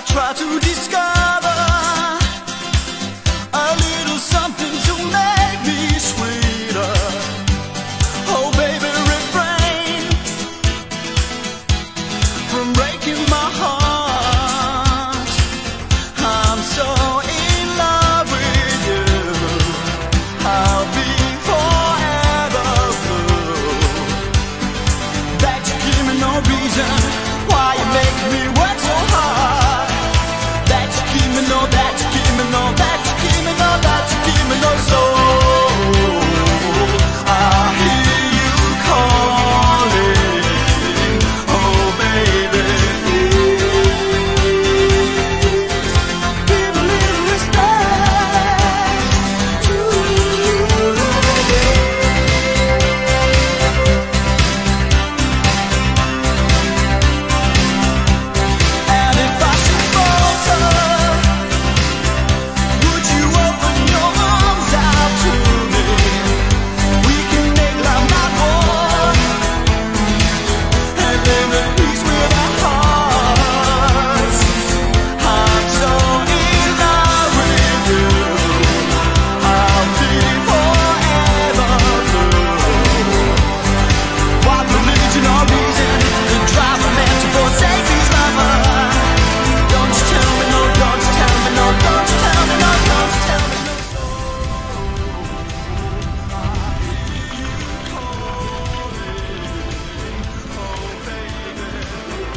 I try to disguise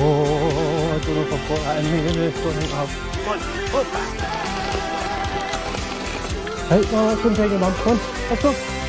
Oh, I don't know if I've got that in me, in this one Right, well, that's one taking, Mum. Come on, let's go.